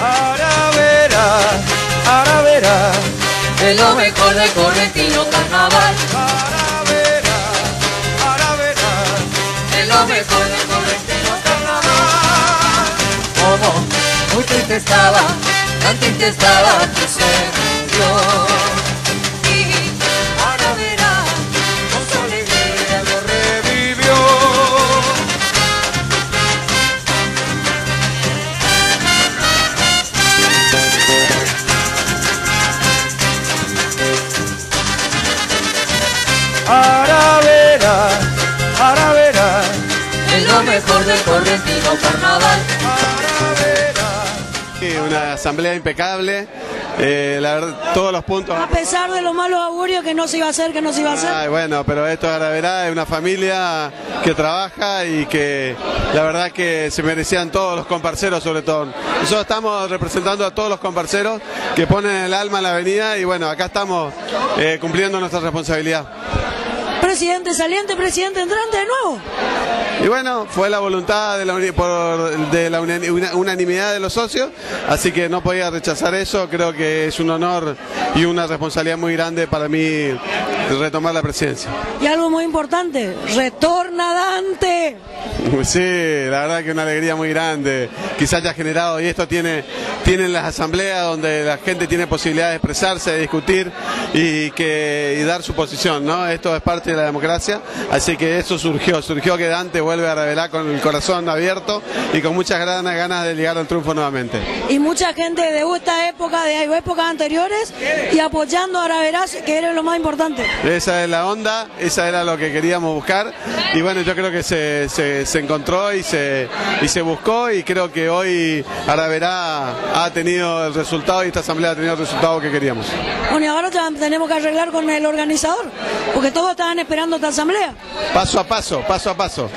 Ahora verás, ahora verás, de lo mejor del correntino carnaval. ahora verás, ahora verás. De lo mejor del correntino carnaval. Como muy triste estaba, tan triste estaba que se Ahora verás, ahora verás, de lo mejor del correntino carnaval. una asamblea impecable, eh, la verdad, todos los puntos. A pesar de los malos augurios que no se iba a hacer, que no se iba a hacer. Ay, bueno, pero esto ahora verá, es una familia que trabaja y que la verdad que se merecían todos los comparceros sobre todo. Nosotros estamos representando a todos los comparceros que ponen el alma en la avenida y bueno, acá estamos eh, cumpliendo nuestra responsabilidad. Presidente saliente, presidente entrante de nuevo. Y bueno, fue la voluntad de la, por- de la unanimidad de los socios, así que no podía rechazar eso. Creo que es un honor y una responsabilidad muy grande para mí retomar la presidencia. Y algo muy importante, retorna Dante. Sí, la verdad que una alegría muy grande. Quizás haya generado, y esto tiene, tienen las asambleas donde la gente tiene posibilidad de expresarse, de discutir y, que, y dar su posición, ¿no? Esto es parte de la democracia, así que eso surgió, surgió que Dante vuelve a revelar con el corazón abierto y con muchas ganas, ganas de llegar al triunfo nuevamente. Y mucha gente de esta época, de épocas anteriores, y apoyando a Araverás, que era lo más importante. Esa es la onda, esa era lo que queríamos buscar y bueno, yo creo que se, se- se encontró y se, y se buscó y creo que hoy Araverá ha tenido el resultado y esta asamblea ha tenido el resultado que queríamos. Bueno, y ahora tenemos que arreglar con el organizador, porque todos estaban esperando esta asamblea. Paso a paso, paso a paso.